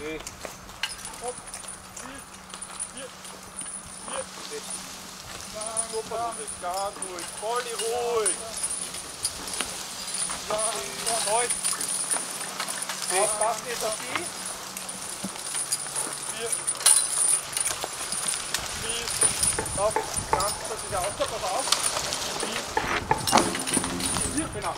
Okay. Hopp. Vier. Vier. Vier. Super, ganz ruhig. Voll ruhig. Ja, heute. Aufpassen jetzt auf die. Vier. Vier. Auf. Ganz, dass ich auch pass auf. Vier. Vier, genau.